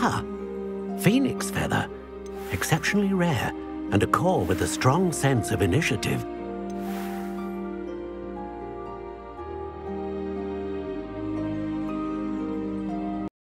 Ah, phoenix feather. Exceptionally rare, and a core with a strong sense of initiative.